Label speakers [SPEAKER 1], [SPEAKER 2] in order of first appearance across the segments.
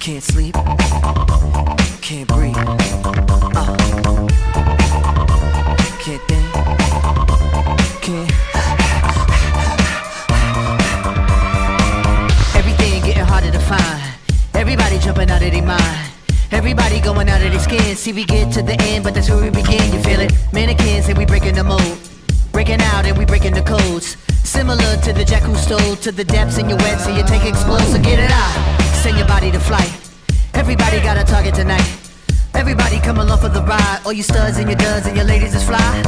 [SPEAKER 1] Can't sleep, can't breathe. Uh. Can't think, can't. Everything getting harder to find. Everybody jumping out of their mind. Everybody going out of their skin. See, we get to the end, but that's where we begin. You feel it? Mannequins and we breaking the mold. Breaking out and we breaking the codes. Similar to the jack who stole to the depths in your wet, so you take explode. So get it out. Send your body to flight. Everybody got a target tonight. Everybody come along for the ride. All you studs and your duds and your ladies is fly.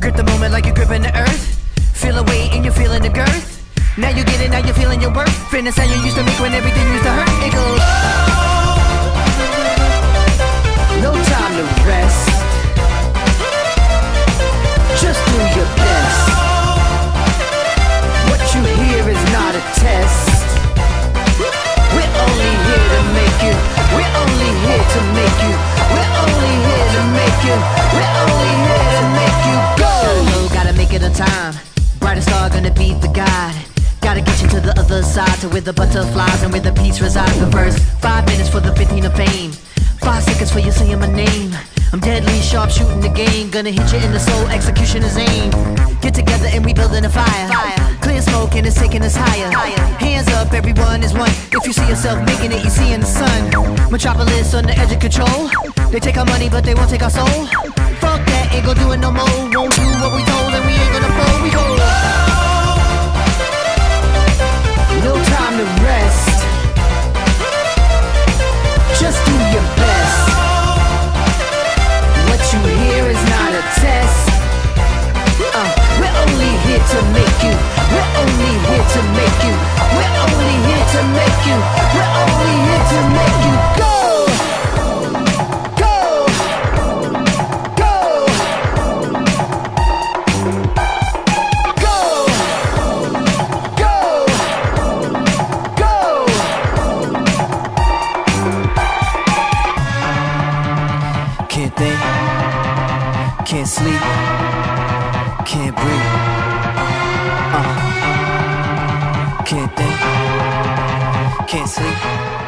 [SPEAKER 1] Grip the moment like you're gripping the earth. Feel the weight and you're feeling the girth. Now you get it, now you're feeling your worth. Fitness how you used to make when everything used to hurt. It goes. Star gonna beat the guide. Gotta get you to the other side, to where the butterflies and where the peace resides. The first five minutes for the 15 of fame. Five seconds for you saying my name. I'm deadly sharp shooting the game. Gonna hit you in the soul, execution is aim. Get together and we building a fire. Clear smoke and it's taking us higher. Hands up, everyone is one. If you see yourself making it, you see in the sun. Metropolis on the edge of control. They take our money, but they won't take our soul. Fuck that, ain't gonna do it no more. Won't do what we told, and we ain't gonna fold. Is test. Uh, we're only here to make you. We're only here to can't sleep, can't breathe. Uh, can't think, can't sleep.